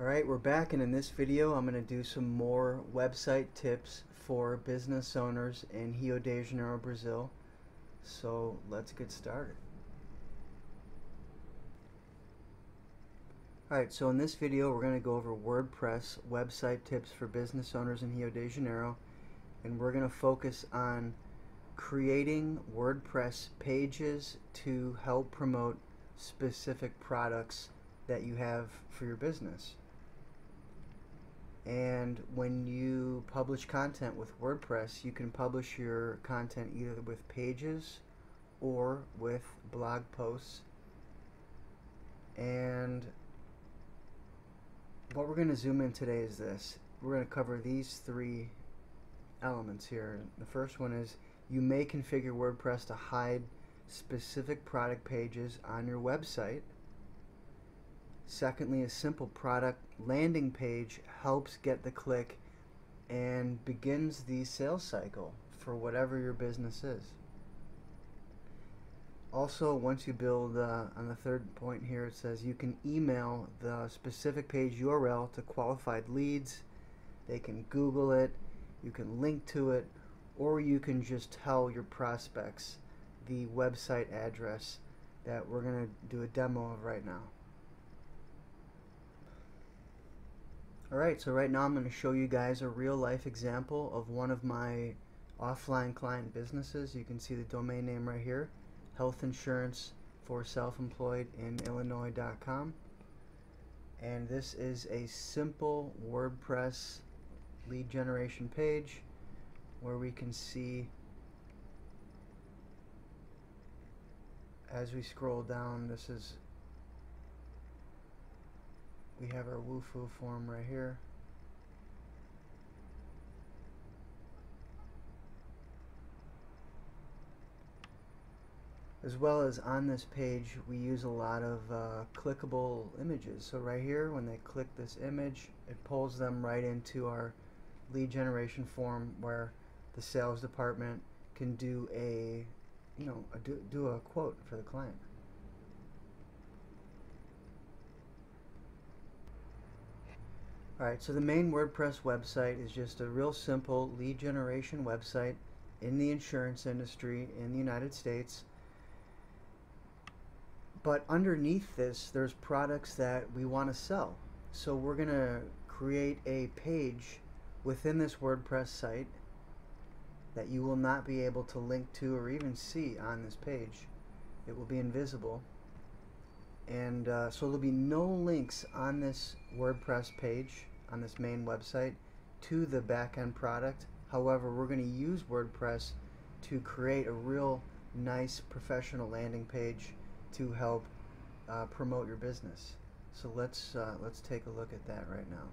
Alright, we're back and in this video I'm going to do some more website tips for business owners in Rio de Janeiro, Brazil. So let's get started. Alright, so in this video we're going to go over WordPress website tips for business owners in Rio de Janeiro and we're going to focus on creating WordPress pages to help promote specific products that you have for your business. And when you publish content with WordPress, you can publish your content either with pages or with blog posts. And what we're going to zoom in today is this. We're going to cover these three elements here. The first one is you may configure WordPress to hide specific product pages on your website. Secondly, a simple product landing page helps get the click and begins the sales cycle for whatever your business is. Also, once you build, uh, on the third point here, it says you can email the specific page URL to qualified leads. They can Google it, you can link to it, or you can just tell your prospects the website address that we're going to do a demo of right now. Alright, so right now I'm going to show you guys a real life example of one of my offline client businesses. You can see the domain name right here, health insurance for self-employed in illinois.com and this is a simple WordPress lead generation page where we can see as we scroll down this is we have our Wufoo form right here. As well as on this page we use a lot of uh, clickable images. So right here when they click this image it pulls them right into our lead generation form where the sales department can do a you know a, do, do a quote for the client. Alright, so the main WordPress website is just a real simple lead generation website in the insurance industry in the United States. But underneath this, there's products that we want to sell. So we're going to create a page within this WordPress site that you will not be able to link to or even see on this page. It will be invisible and uh, so there'll be no links on this WordPress page on this main website to the backend product. However we're going to use WordPress to create a real nice professional landing page to help uh, promote your business. So let's uh, let's take a look at that right now.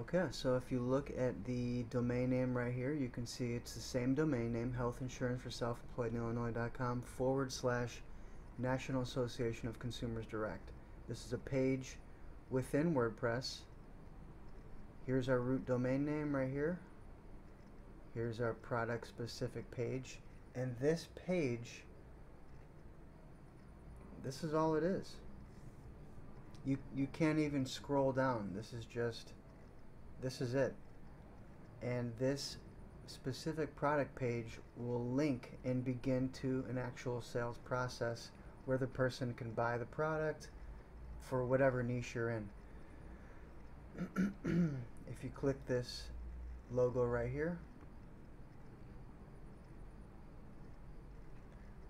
Okay, so if you look at the domain name right here, you can see it's the same domain name, health insurance for self-employed in Illinois.com forward slash National Association of Consumers Direct. This is a page within WordPress. Here's our root domain name right here. Here's our product specific page. And this page, this is all it is. You, you can't even scroll down. This is just this is it and this specific product page will link and begin to an actual sales process where the person can buy the product for whatever niche you're in if you click this logo right here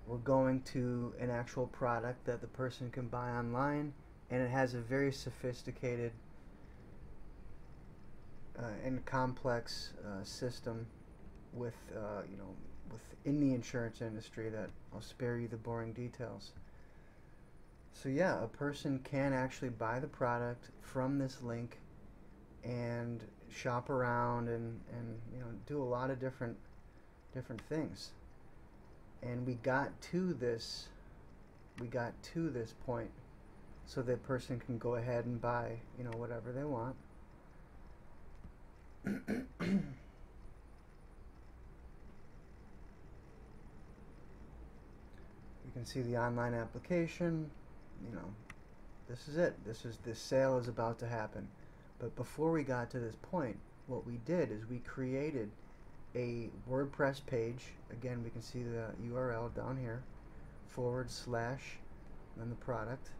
we're going to an actual product that the person can buy online and it has a very sophisticated uh, and complex uh, system with uh, you know within the insurance industry that I'll spare you the boring details. So yeah, a person can actually buy the product from this link and shop around and, and you know do a lot of different different things. And we got to this we got to this point so that person can go ahead and buy, you know, whatever they want. You can see the online application, you know, this is it. This is this sale is about to happen. But before we got to this point, what we did is we created a WordPress page. Again, we can see the URL down here, forward slash, and the product.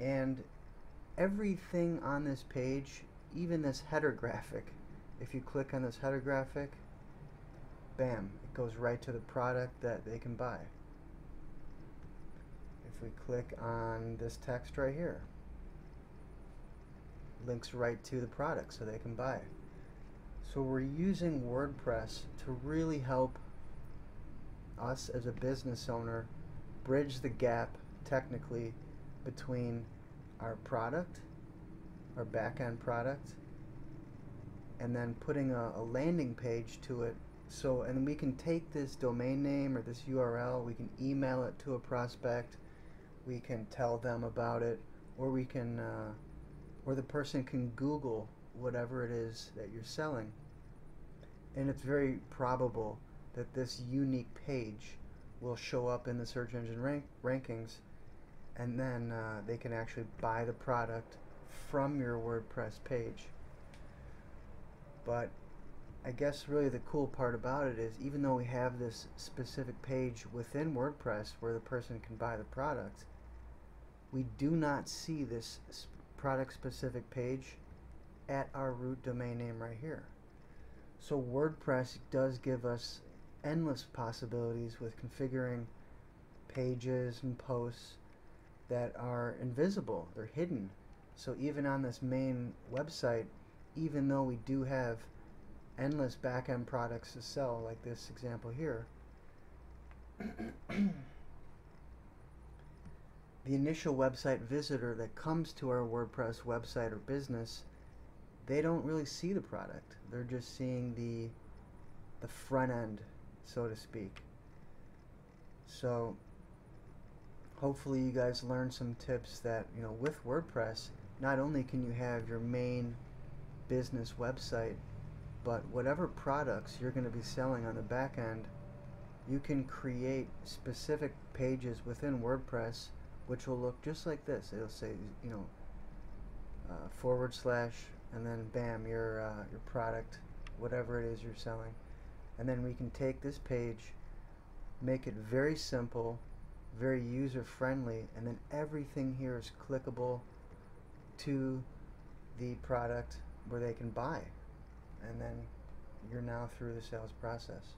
And everything on this page, even this header graphic, if you click on this header graphic, bam, it goes right to the product that they can buy. If we click on this text right here, links right to the product so they can buy. So we're using WordPress to really help us as a business owner bridge the gap technically between our product, our back-end product, and then putting a, a, landing page to it. So, and we can take this domain name or this URL, we can email it to a prospect, we can tell them about it, or we can, uh, or the person can Google whatever it is that you're selling. And it's very probable that this unique page will show up in the search engine rank rankings and then uh, they can actually buy the product from your WordPress page. But I guess really the cool part about it is even though we have this specific page within WordPress where the person can buy the product, we do not see this product specific page at our root domain name right here. So WordPress does give us endless possibilities with configuring pages and posts that are invisible, they're hidden. So even on this main website, even though we do have endless back-end products to sell, like this example here, the initial website visitor that comes to our WordPress website or business, they don't really see the product. They're just seeing the the front end, so to speak. So hopefully you guys learned some tips that you know with WordPress not only can you have your main business website but whatever products you're going to be selling on the back end you can create specific pages within WordPress which will look just like this. It'll say you know uh, forward slash and then bam your uh, your product whatever it is you're selling. And then we can take this page make it very simple very user friendly and then everything here is clickable to the product where they can buy. And then you're now through the sales process.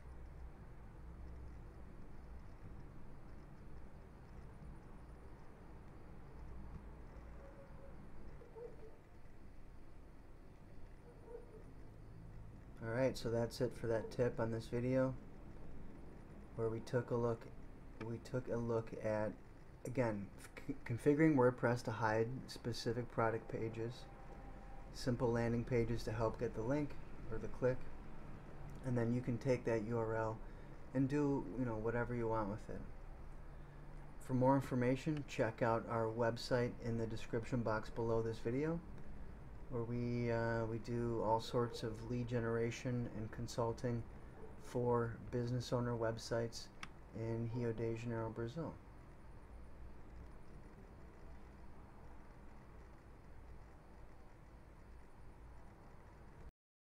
Alright, so that's it for that tip on this video where we took a look we took a look at, again, configuring WordPress to hide specific product pages, simple landing pages to help get the link or the click, and then you can take that URL and do you know whatever you want with it. For more information, check out our website in the description box below this video, where we uh, we do all sorts of lead generation and consulting for business owner websites in Rio de Janeiro, Brazil.